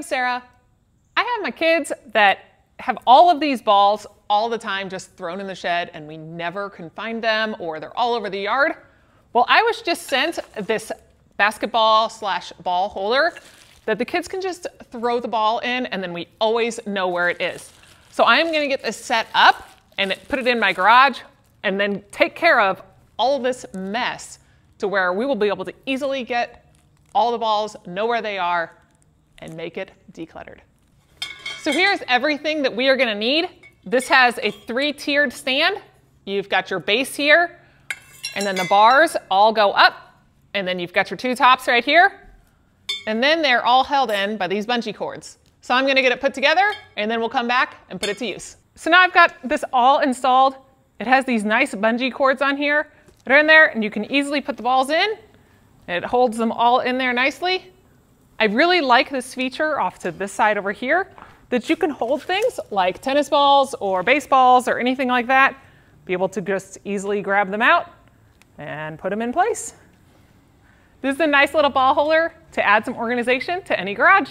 I'm Sarah. I have my kids that have all of these balls all the time just thrown in the shed and we never can find them or they're all over the yard. Well, I was just sent this basketball slash ball holder that the kids can just throw the ball in and then we always know where it is. So I'm gonna get this set up and put it in my garage and then take care of all of this mess to where we will be able to easily get all the balls, know where they are, and make it decluttered. So here's everything that we are gonna need. This has a three-tiered stand. You've got your base here, and then the bars all go up, and then you've got your two tops right here, and then they're all held in by these bungee cords. So I'm gonna get it put together, and then we'll come back and put it to use. So now I've got this all installed. It has these nice bungee cords on here that are in there, and you can easily put the balls in. It holds them all in there nicely. I really like this feature off to this side over here that you can hold things like tennis balls or baseballs or anything like that, be able to just easily grab them out and put them in place. This is a nice little ball holder to add some organization to any garage.